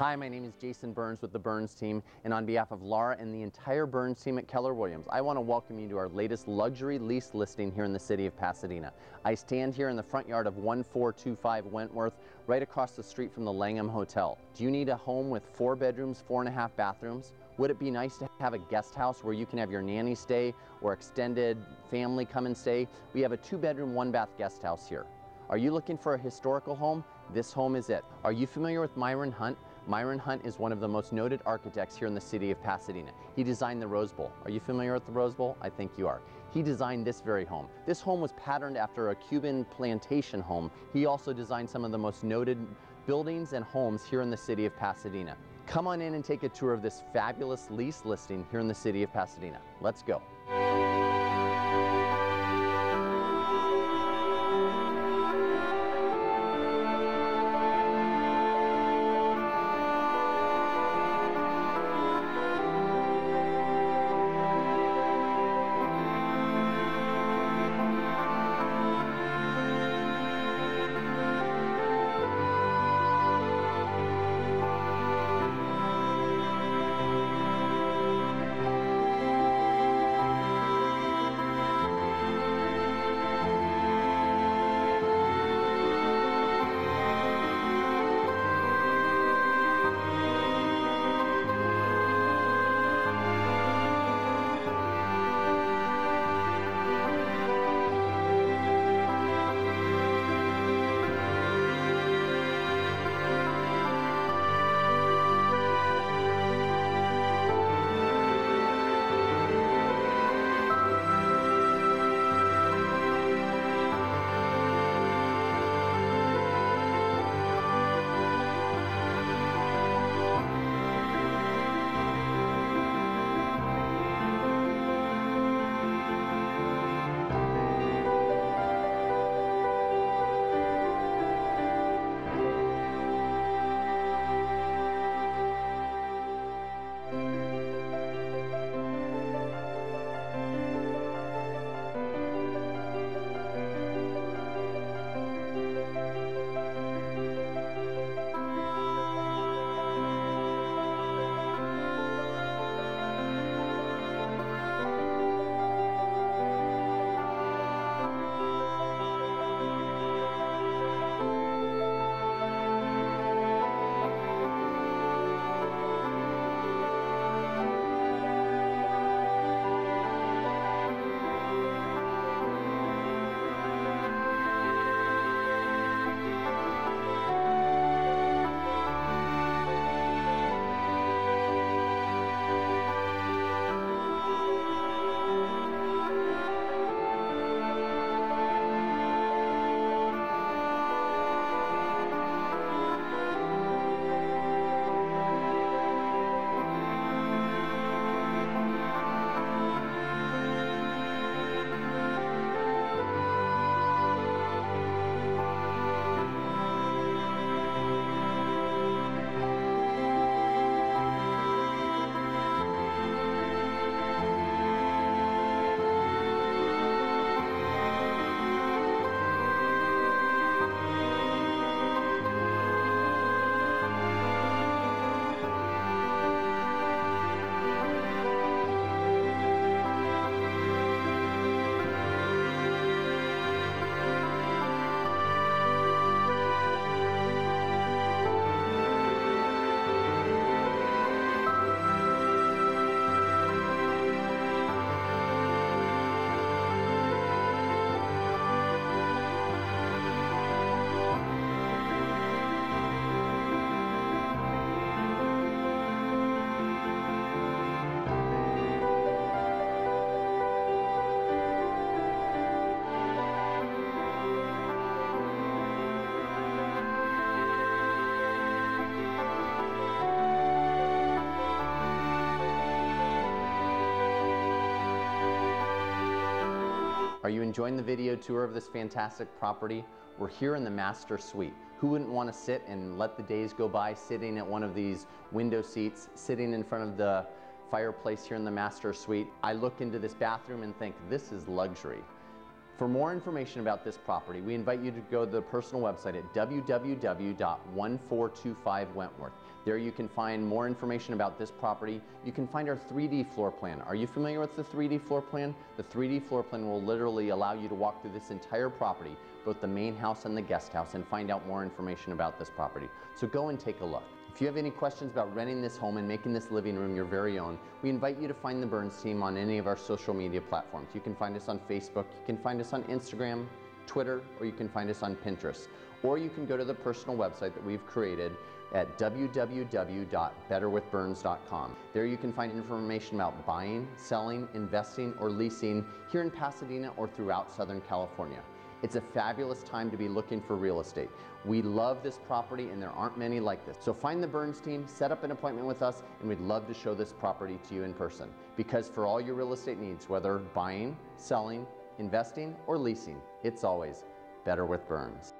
Hi, my name is Jason Berns with the Berns team, and on behalf of Laura and the entire Berns team at Keller Williams, I want to welcome you to our latest luxury lease listing here in the city of Pasadena. I stand here in the front yard of 1425 Wentworth, right across the street from the Langham Hotel. Do you need a home with four bedrooms, four and a half bathrooms? Would it be nice to have a guest house where you can have your nanny stay or extended family come and stay? We have a two bedroom, one bath guest house here. Are you looking for a historical home? This home is it. Are you familiar with Myron Hunt? Myron Hunt is one of the most noted architects here in the city of Pasadena. He designed the Rose Bowl. Are you familiar with the Rose Bowl? I think you are. He designed this very home. This home was patterned after a Cuban plantation home. He also designed some of the most noted buildings and homes here in the city of Pasadena. Come on in and take a tour of this fabulous lease listing here in the city of Pasadena. Let's go. Are you enjoying the video tour of this fantastic property? We're here in the master suite. Who wouldn't want to sit and let the days go by sitting at one of these window seats, sitting in front of the fireplace here in the master suite? I look into this bathroom and think, this is luxury. For more information about this property, we invite you to go to the personal website at www.1425wentworth. There you can find more information about this property. You can find our 3D floor plan. Are you familiar with the 3D floor plan? The 3D floor plan will literally allow you to walk through this entire property, both the main house and the guest house, and find out more information about this property. So go and take a look. If you have any questions about renting this home and making this living room your very own, we invite you to find the Berns team on any of our social media platforms. You can find us on Facebook, you can find us on Instagram, Twitter, or you can find us on Pinterest. Or you can go to the personal website that we've created at www.betterwithberns.com. There you can find information about buying, selling, investing, or leasing here in Pasadena or throughout Southern California. It's a fabulous time to be looking for real estate. We love this property and there aren't many like this. So find the Berns team, set up an appointment with us, and we'd love to show this property to you in person. Because for all your real estate needs, whether buying, selling, investing, or leasing, it's always better with Berns.